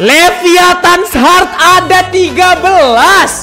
Leviathan's Heart ada 13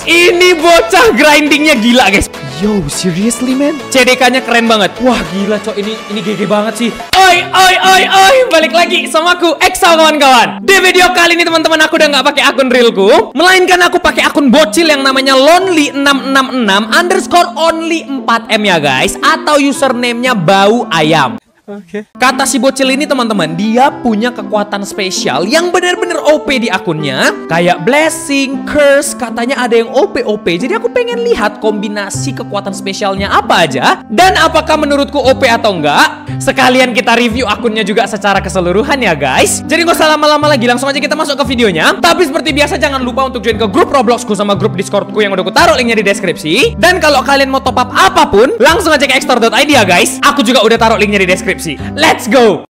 Ini bocah grindingnya gila guys. Yo, seriously man? CDK-nya keren banget. Wah gila cok, ini ini GG banget sih. Oi, oi, oi, oi. Balik lagi sama aku, Exo kawan-kawan. Di video kali ini teman-teman aku udah nggak pakai akun realku. Melainkan aku pakai akun bocil yang namanya Lonely666 Underscore only 4M ya guys. Atau username-nya bau ayam Okay. Kata si bocil ini teman-teman, dia punya kekuatan spesial yang benar-benar OP di akunnya. Kayak blessing, curse, katanya ada yang OP-OP. Jadi aku pengen lihat kombinasi kekuatan spesialnya apa aja. Dan apakah menurutku OP atau enggak? Sekalian kita review akunnya juga secara keseluruhan ya guys. Jadi gak usah lama-lama lagi, langsung aja kita masuk ke videonya. Tapi seperti biasa jangan lupa untuk join ke grup Robloxku sama grup Discordku yang udah aku taruh linknya di deskripsi. Dan kalau kalian mau top up apa pun, langsung aja ke extor.id ya guys. Aku juga udah taruh linknya di deskripsi Let's go!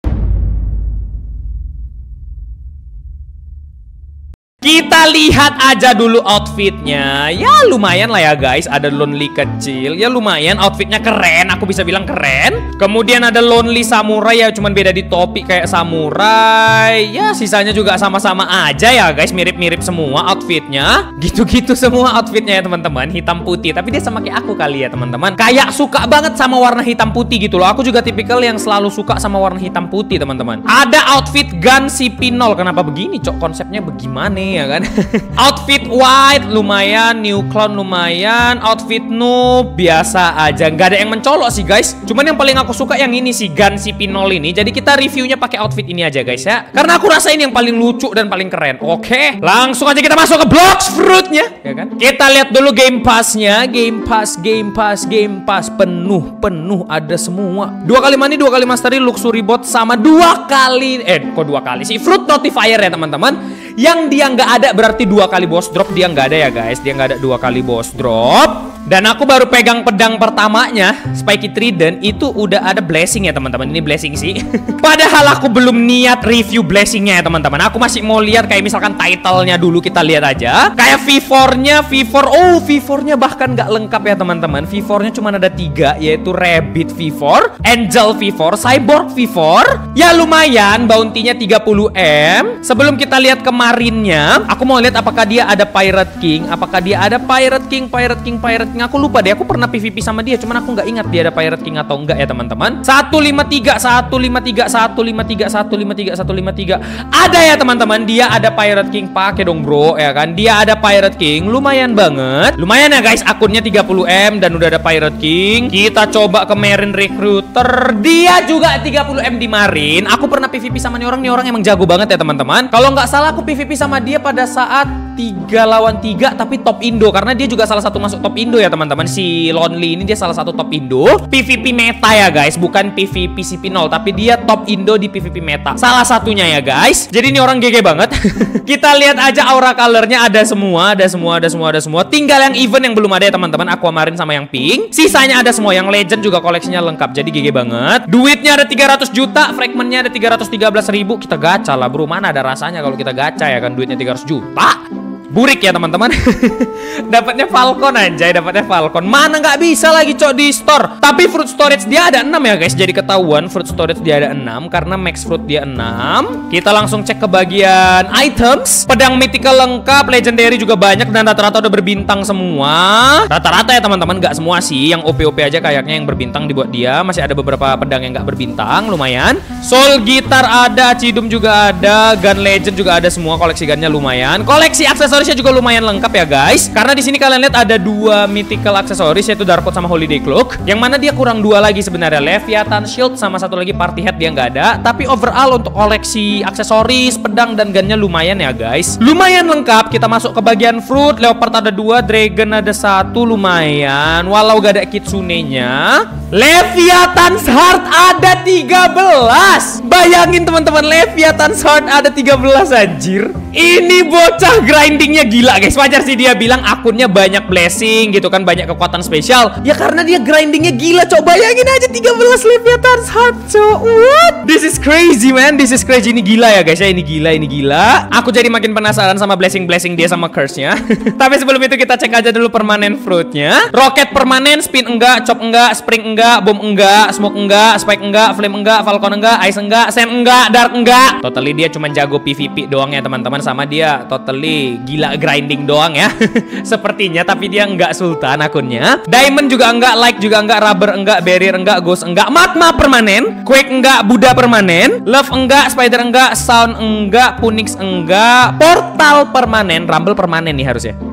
Kita lihat aja dulu outfitnya. Ya lumayan lah ya guys. Ada lonely kecil. Ya lumayan. Outfitnya keren. Aku bisa bilang keren. Kemudian ada lonely samurai. Ya Cuman beda di topi kayak samurai. Ya sisanya juga sama-sama aja ya guys. Mirip-mirip semua outfitnya. Gitu-gitu semua outfitnya ya teman-teman. Hitam putih. Tapi dia sama kayak aku kali ya teman-teman. Kayak suka banget sama warna hitam putih gitu loh. Aku juga tipikal yang selalu suka sama warna hitam putih teman-teman. Ada outfit gun si Pinol Kenapa begini cok? Konsepnya bagaimana ya kan? Outfit white lumayan New clown lumayan Outfit noob biasa aja. Nggak ada yang mencolok sih guys. Cuman yang paling aku suka yang ini sih Gun si Pinol ini. Jadi kita reviewnya pakai outfit ini aja guys ya. Karena aku rasa ini yang paling lucu dan paling keren. Oke langsung aja kita masuk ke Blocks Fruitnya. Ya kan? Kita lihat dulu Game Passnya. Game Pass Game Pass Game Pass. Penuh penuh ada semua. Dua kali money dua kali mastery Luxury bot sama dua kali. Eh kok dua kali sih? Fruit notifier ya teman-teman yang dia nggak ada berarti dua kali boss drop dia nggak ada ya guys. Dia nggak ada dua kali boss drop. Dan aku baru pegang pedang pertamanya, Spiky Trident, itu udah ada blessing ya teman-teman. Ini blessing sih. Padahal aku belum niat review blessingnya ya teman-teman. Aku masih mau lihat kayak misalkan titlenya dulu kita lihat aja. Kayak V4-nya, V4, oh V4-nya bahkan nggak lengkap ya teman-teman. V4-nya cuma ada tiga, yaitu Rabbit V4, Angel V4, Cyborg V4. Ya lumayan, bounty-nya 30M. Sebelum kita lihat kemarinnya, aku mau lihat apakah dia ada Pirate King, apakah dia ada Pirate King, Pirate King, Pirate King King aku lupa deh aku pernah PVP sama dia cuman aku nggak ingat dia ada Pirate King atau enggak ya teman-teman. 153 153 153 153 153 ada ya teman-teman dia ada Pirate King. Pakai dong bro ya kan? Dia ada Pirate King lumayan banget. Lumayan ya guys akunnya 30M dan udah ada Pirate King. Kita coba ke Marine Recruiter. Dia juga 30M di Marine. Aku pernah PVP sama nih orang nih orang emang jago banget ya teman-teman. Kalau nggak salah aku PVP sama dia pada saat 3 lawan 3 tapi top Indo karena dia juga salah satu masuk top Indo ya teman-teman. Si Lonely ini dia salah satu top Indo. PVP meta ya guys. Bukan PVP CP0 tapi dia top Indo di PVP meta. Salah satunya ya guys. Jadi ini orang GG banget. Kita lihat aja aura colornya. Ada semua ada semua ada semua ada semua. Tinggal yang event yang belum ada ya teman-teman. Aquamarine sama yang pink. Sisanya ada semua. Yang legend juga koleksinya lengkap. Jadi GG banget. Duitnya ada 300 juta fragmentnya ada 313 ribu. Kita gacha lah bro. Mana ada rasanya kalau kita gacha ya kan? Duitnya 300 juta Burik ya teman-teman. Dapatnya Falcon aja Dapatnya Falcon. Mana nggak bisa lagi cok di store. Tapi fruit storage dia ada 6 ya guys. Jadi ketahuan fruit storage dia ada 6 Karena max fruit dia 6 Kita langsung cek ke bagian items. Pedang mythical lengkap Legendary juga banyak Dan rata-rata udah berbintang semua. Rata-rata ya teman-teman. Nggak semua sih. Yang OP-OP aja kayaknya yang berbintang dibuat dia. Masih ada beberapa pedang yang nggak berbintang Lumayan. Soul Guitar ada Cidum juga ada Gun Legend juga ada semua Koleksi gunnya lumayan. Koleksi aksesoris aksesorisnya juga lumayan lengkap ya guys. Karena di sini kalian lihat ada dua mythical aksesoris yaitu Darkwood sama Holiday Cloak Yang mana dia kurang dua lagi sebenarnya. Leviathan Shield sama satu lagi Party Hat dia nggak ada. Tapi overall untuk koleksi aksesoris, pedang dan gunnya lumayan ya guys. Lumayan lengkap. Kita masuk ke bagian fruit. Leopard ada dua, Dragon ada satu. Lumayan. Walau gak ada Kitsune-nya Leviathan Heart ada 13 Bayangin teman-teman Leviathan Heart ada 13 anjir. Ini bocah grinding blessingnya gila guys. Wajar sih dia bilang akunnya banyak blessing gitu kan Banyak kekuatan spesial. Ya karena dia grindingnya gila Coba bayangin aja 13 Leviathan's Heart so What? This is crazy man. This is crazy. Ini gila ya guys ya. Ini gila Ini gila. Aku jadi makin penasaran sama blessing-blessing dia sama curse-nya. Tapi sebelum itu kita cek aja dulu permanen fruitnya. Rocket permanen Spin enggak Chop enggak Spring enggak enggak, Bomb enggak, Smoke enggak, Spike enggak, Flame enggak, Falcon enggak, Ice enggak, Sand enggak, Dark enggak. Totally dia cuma jago PvP doang ya teman-teman sama dia totally gila grinding doang ya. Sepertinya tapi dia enggak sultan akunnya. Diamond juga enggak, Like juga enggak, Rubber enggak, Barrier enggak, Ghost enggak, Magma permanen, Quake enggak, Buddha permanen, Love enggak, Spider enggak, Sound enggak, Punix enggak, Portal permanen, Rumble permanen nih harusnya.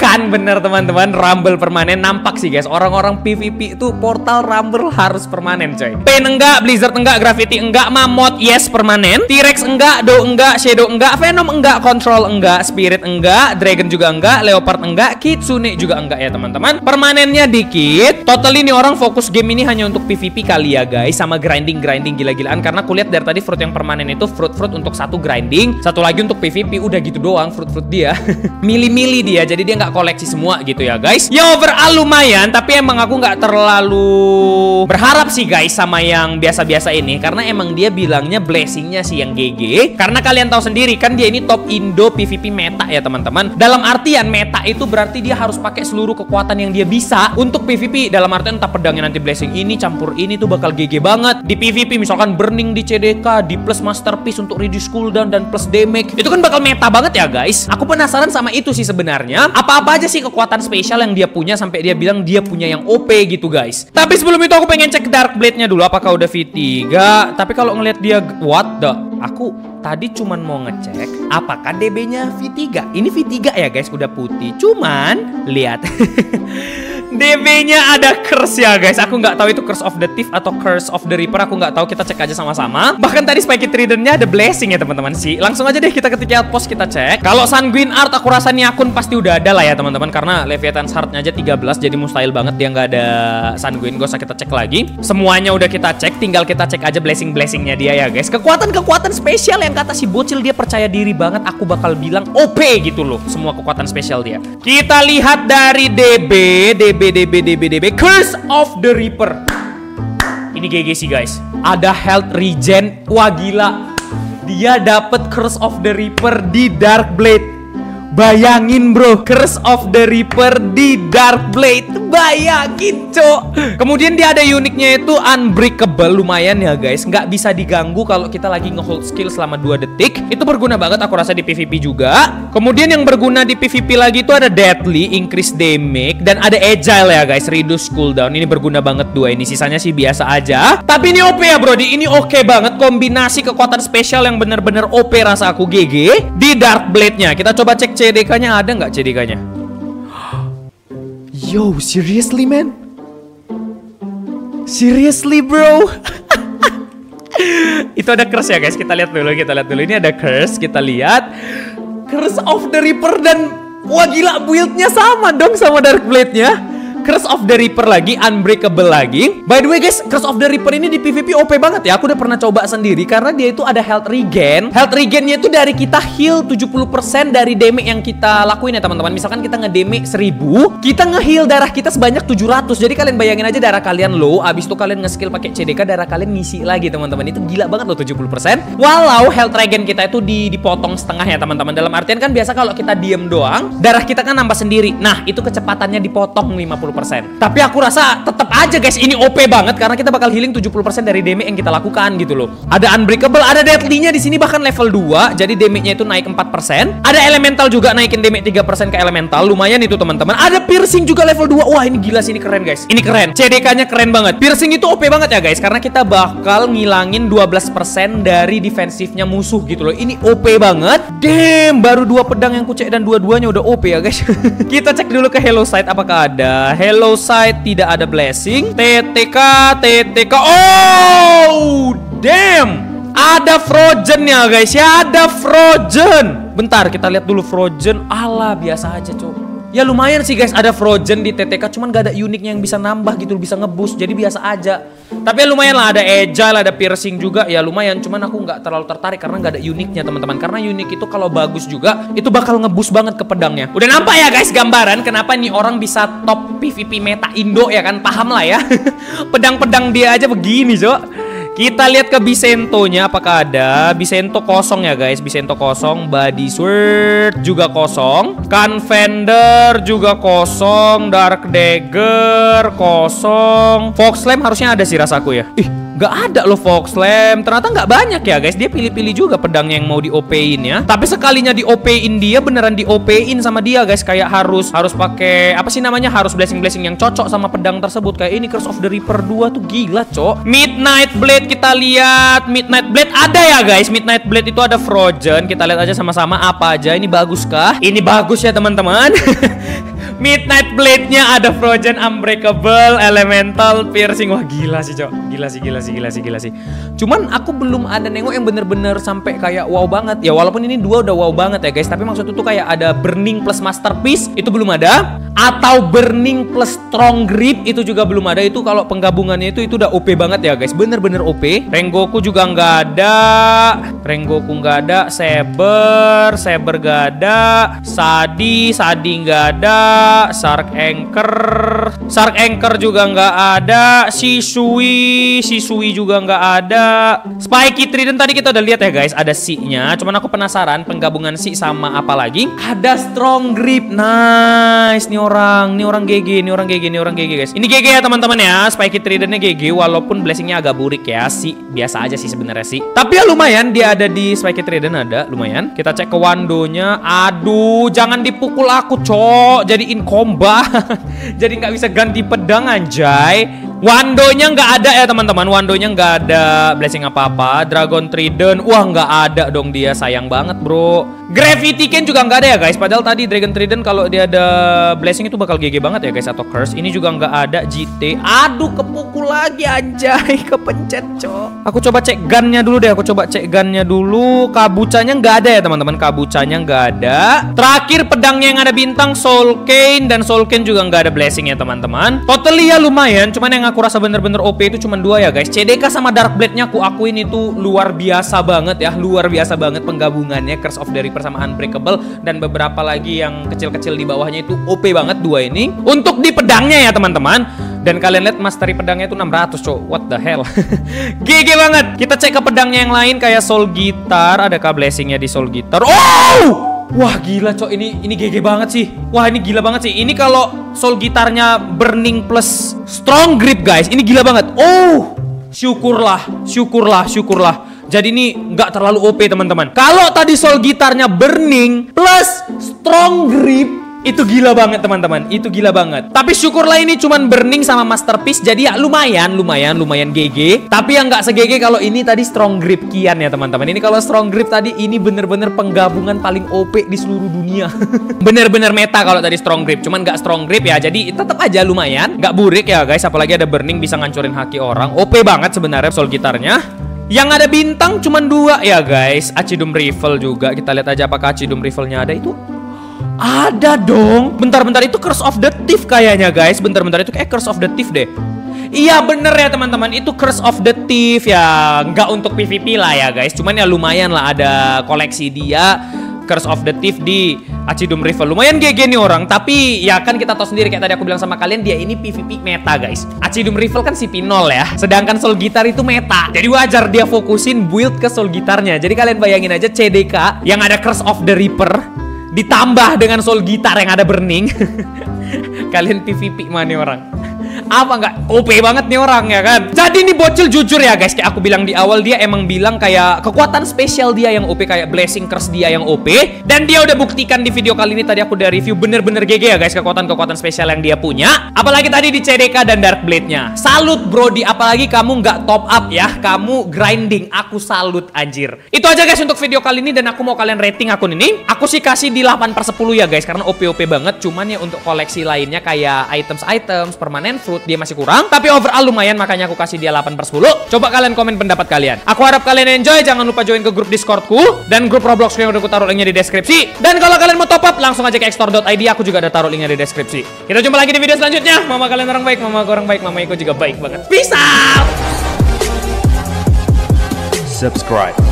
Kan bener teman-teman. Rumble permanen nampak sih guys. Orang-orang PvP itu portal Rumble harus permanen coy. Pain enggak, Blizzard enggak, Gravity enggak, Mammoth yes permanen. T-Rex enggak, Do enggak, Shadow enggak, Venom enggak, Control enggak, Spirit enggak, Dragon juga enggak, Leopard enggak, Kitsune juga enggak ya teman-teman. Permanennya dikit. Total ini orang fokus game ini hanya untuk PvP kali ya guys Sama grinding-grinding gila-gilaan. Karena kulihat dari tadi fruit yang permanen itu fruit-fruit untuk satu grinding Satu lagi untuk PvP udah gitu doang fruit-fruit dia. Milih-milih dia jadi dia nggak koleksi semua gitu ya guys. Ya overall lumayan Tapi emang aku nggak terlalu berharap sih guys sama yang biasa-biasa ini. Karena emang dia bilangnya blessingnya sih yang GG Karena kalian tahu sendiri kan dia ini top Indo PvP meta ya teman-teman. Dalam artian meta itu berarti dia harus pakai seluruh kekuatan yang dia bisa Untuk PvP dalam artian entah pedangnya nanti blessing ini campur ini tuh bakal GG banget. Di PvP misalkan burning di CDK Di plus masterpiece untuk reduce cooldown dan plus damage. Itu kan bakal meta banget ya guys. Aku penasaran sama itu sih sebenarnya Apa-apa aja sih kekuatan spesial yang dia punya sampai dia bilang dia punya yang OP gitu guys. Tapi sebelum itu aku pengen cek Dark Blade-nya dulu apakah udah V3. Tapi kalau ngelihat dia what the aku tadi cuman mau ngecek apakah DB-nya V3. Ini V3 ya guys, udah putih. Cuman lihat DB-nya ada curse ya guys. Aku nggak tahu itu curse of the thief atau curse of the reaper. Aku nggak tahu. Kita cek aja sama-sama. Bahkan tadi spiky tridentnya ada blessing ya teman-teman sih. Langsung aja deh kita ketik outpost kita cek. Kalau sanguine art aku rasa nih akun pasti udah ada lah ya teman-teman. Karena Leviathan Heart-nya aja 13 jadi mustahil banget dia nggak ada sanguine. Gak usah kita cek lagi. Semuanya udah kita cek. Tinggal kita cek aja blessing-blessingnya dia ya guys. Kekuatan-kekuatan spesial yang kata si bocil dia percaya diri banget. Aku bakal bilang OP gitu loh. Semua kekuatan spesial dia. Kita lihat dari DB. DB DB DB DB Curse of the Reaper. Ini GG sih guys. Ada health regen. Wah gila. Dia dapat Curse of the Reaper di Dark Blade. Bayangin bro, Curse of the Reaper di Dark Blade Bayangin cok. Kemudian dia ada uniknya itu Unbreakable Lumayan ya guys. Nggak bisa diganggu kalau kita lagi ngehold skill selama 2 detik. Itu berguna banget aku rasa di PvP juga. Kemudian yang berguna di PvP lagi itu ada Deadly Increase damage Dan ada Agile ya guys. Reduce cooldown. Ini berguna banget dua ini. Sisanya sih biasa aja. Tapi ini OP ya bro Ini oke okay banget. Kombinasi kekuatan spesial yang bener-bener OP rasa aku GG Di Dark Blade-nya. Kita coba cek CDK-nya ada nggak CDK-nya? Yo, seriously man? Seriously bro? Itu ada curse ya guys, kita lihat dulu, kita lihat dulu. Ini ada curse, kita lihat. Curse of the Reaper dan wah gila build-nya sama dong sama Dark Blade-nya. Curse of the Reaper lagi, Unbreakable lagi. By the way guys, Curse of the Reaper ini di PvP OP banget ya. Aku udah pernah coba sendiri karena dia itu ada health regen. Health regennya itu dari kita heal 70% dari damage yang kita lakuin ya teman-teman. Misalkan kita ngedamage 1000, kita ngeheal darah kita sebanyak 700. Jadi kalian bayangin aja darah kalian low, abis itu kalian nge-skill pakai CDK darah kalian ngisi lagi teman-teman. Itu gila banget loh 70%. Walau health regen kita itu di, dipotong setengah ya teman-teman. Dalam artian kan biasa kalau kita diem doang, darah kita kan nambah sendiri. Nah, itu kecepatannya dipotong 50 tapi aku rasa tetap aja guys ini OP banget karena kita bakal healing 70% dari damage yang kita lakukan gitu loh. Ada unbreakable, ada deadly-nya di sini bahkan level 2, jadi damage-nya itu naik 4%. Ada elemental juga naikin damage 3% ke elemental, lumayan itu teman-teman. Ada piercing juga level 2. Wah, ini gila sih ini keren guys. Ini keren. CDK-nya keren banget. Piercing itu OP banget ya guys karena kita bakal ngilangin 12% dari defensifnya musuh gitu loh. Ini OP banget. Damn, baru dua pedang yang kucek dan dua-duanya udah OP ya guys. kita cek dulu ke Hello Site apakah ada. Hello side tidak ada blessing. TTK, TTK. Oh, damn. Ada frozen ya guys ya, ada frozen. Bentar, kita lihat dulu frozen. Ala biasa aja, Cok. Ya lumayan sih guys, ada frozen di TTK, cuman gak ada uniknya yang bisa nambah gitu, bisa ngebus, jadi biasa aja. Tapi ya lumayan lah, ada agile, ada piercing juga, ya lumayan. Cuman aku nggak terlalu tertarik karena nggak ada uniknya teman-teman. Karena unik itu kalau bagus juga, itu bakal ngebus banget ke pedangnya. Udah nampak ya guys gambaran kenapa nih orang bisa top PvP meta Indo ya kan, paham lah ya. Pedang-pedang dia aja begini, Cok. Kita lihat ke Bisentonya apakah ada. Bisento kosong ya guys. Bisento kosong. Body Sword juga kosong. Convender juga kosong. Dark Dagger kosong. Fox Slam harusnya ada sih rasaku ya. Ih, Gak ada loh Fox Slam. Ternyata nggak banyak ya guys. Dia pilih-pilih juga pedangnya yang mau di OP-in ya. Tapi sekalinya di OP-in dia Beneran di OP-in sama dia guys. Kayak harus harus pakai Apa sih namanya? Harus blessing-blessing yang cocok sama pedang tersebut. Kayak ini Curse of the Reaper 2 tuh gila cok. Midnight Blade kita lihat. Midnight Blade ada ya guys. Midnight Blade itu ada Frozen. Kita lihat aja sama-sama apa aja. Ini bagus kah? Ini bagus ya teman-teman Midnight Blade-nya ada Frozen, Unbreakable, Elemental, Piercing. Wah gila sih, Cok. Gila sih, gila sih, gila sih, gila sih. Cuman aku belum ada nengok yang bener-bener sampai kayak wow banget. Ya walaupun ini dua udah wow banget ya guys, tapi maksud itu kayak ada Burning plus Masterpiece itu belum ada. Atau Burning plus Strong Grip itu juga belum ada. Itu kalau penggabungannya itu itu udah OP banget ya guys. Bener-bener OP. Rengoku juga nggak ada. Rengoku nggak ada. Saber, Saber nggak ada. Sadi, Sadi nggak ada. Shark Anchor Shark Anchor juga nggak ada Shisui Shisui juga nggak ada Spiky Trident tadi kita udah lihat ya guys Ada Si-nya Cuman aku penasaran penggabungan Si sama apa lagi Ada Strong Grip Nice Nih orang Nih orang GG Nih orang GG Nih orang GG guys. Ini GG ya teman-teman ya. Spiky Tridentnya GG Walaupun blessingnya agak burik ya Si biasa aja sih sebenarnya sih Tapi ya lumayan Dia ada di Spiky Trident ada Lumayan. Kita cek ke Wandonya. Aduh Jangan dipukul aku cok. Jadiin combat jadi nggak bisa ganti pedang anjay Wandonya nggak ada ya teman-teman. Wandonya nggak ada blessing apa-apa. Dragon Trident Wah nggak ada dong dia. Sayang banget bro. Gravity Ken juga nggak ada ya guys? Padahal tadi Dragon Trident kalau dia ada blessing itu bakal GG banget ya guys Atau curse. Ini juga nggak ada. GT Aduh kepukul lagi anjay. Kepencet cok. Aku coba cek gunnya dulu deh. Aku coba cek gunnya dulu. Kabucanya nggak ada ya teman-teman. Kabucanya nggak ada. Terakhir pedangnya yang ada bintang Soul Cane. Dan Soul Cane juga nggak ada blessing ya teman-teman. Totally ya lumayan. Cuman yang aku rasa bener-bener OP itu cuma dua ya guys. CDK sama Dark Blade-nya aku akuin itu luar biasa banget ya. Luar biasa banget penggabungannya Curse of the Reaper sama Unbreakable. Dan beberapa lagi yang kecil-kecil di bawahnya itu OP banget dua ini. Untuk di pedangnya ya teman-teman. Dan kalian lihat mastery pedangnya itu 600 cok. What the hell? GG banget. Kita cek ke pedangnya yang lain kayak soul guitar. Adakah blessingnya di soul guitar? Oh Wah gila cok ini ini GG banget sih. Wah ini gila banget sih. Ini kalau soul gitarnya burning plus strong grip guys. Ini gila banget. Oh syukurlah, syukurlah, syukurlah. Jadi ini nggak terlalu OP teman-teman. Kalau tadi soul gitarnya burning plus strong grip itu gila banget teman-teman, itu gila banget. Tapi syukurlah ini cuman burning sama masterpiece, jadi ya lumayan, lumayan, lumayan GG. Tapi yang nggak se-GG kalau ini tadi strong grip kian ya teman-teman. Ini kalau strong grip tadi ini bener-bener penggabungan paling OP di seluruh dunia. Bener-bener meta kalau tadi strong grip, cuman nggak strong grip ya. Jadi tetap aja lumayan, nggak burik ya guys. Apalagi ada burning bisa ngancurin haki orang. OP banget sebenarnya soul gitarnya. Yang ada bintang cuman dua ya guys. Acidum Rifle juga. Kita lihat aja apakah Acidum Rifle-nya ada itu. Ada dong. Bentar-bentar itu Curse of the Thief kayaknya guys. Bentar-bentar itu kayak Curse of the Thief deh. Iya bener ya teman-teman. Itu Curse of the Thief. Ya nggak untuk PvP lah ya guys. Cuman ya lumayan lah. Ada koleksi dia Curse of the Thief di Acidum Rifle lumayan GG nih orang. Tapi ya kan kita tahu sendiri kayak tadi aku bilang sama kalian dia ini PvP meta guys. Acidum Rifle kan si Pinol ya. Sedangkan Soul Gitar itu meta. Jadi wajar dia fokusin build ke Soul Gitarnya. Jadi kalian bayangin aja CDK yang ada Curse of the Reaper ditambah dengan soul gitar yang ada burning. Kalian PvP mana orang apa nggak? OP banget nih orang ya kan? Jadi ini bocil jujur ya guys. Kayak aku bilang di awal dia emang bilang kayak kekuatan spesial dia yang OP kayak blessing curse dia yang OP dan dia udah buktikan di video kali ini tadi aku udah review bener-bener GG ya guys kekuatan-kekuatan spesial yang dia punya. Apalagi tadi di CDK dan Dark Blade-nya. Salut bro di apalagi kamu nggak top up ya. Kamu grinding. Aku salut anjir. Itu aja guys untuk video kali ini. Dan aku mau kalian rating akun ini. Aku sih kasih di 8 per 10 ya guys karena OP-OP banget. Cuman ya untuk koleksi lainnya kayak items-items permanen fruit dia masih kurang tapi overall lumayan makanya aku kasih dia 8 per 10 coba kalian komen pendapat kalian. Aku harap kalian enjoy jangan lupa join ke grup discordku dan grup roblox yang udah aku taruh linknya di deskripsi. Dan kalau kalian mau top up langsung aja ke xstore.id aku juga ada taruh linknya di deskripsi. Kita jumpa lagi di video selanjutnya. Mama kalian orang baik mama aku orang baik mama Iko juga baik banget. Peace out! Subscribe